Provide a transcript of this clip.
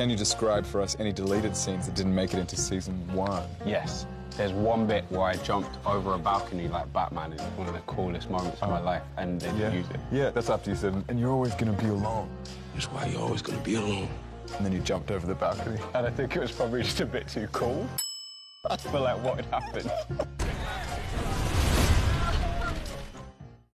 Can you describe for us any deleted scenes that didn't make it into season one? Yes. There's one bit where I jumped over a balcony like Batman. It's one of the coolest moments of my uh-huh. life, and then yeah, use it. Yeah, that's after you said, and you're always going to be alone. That's why you're always gonna be alone. And then you jumped over the balcony. And I think it was probably just a bit too cool for like what had happened.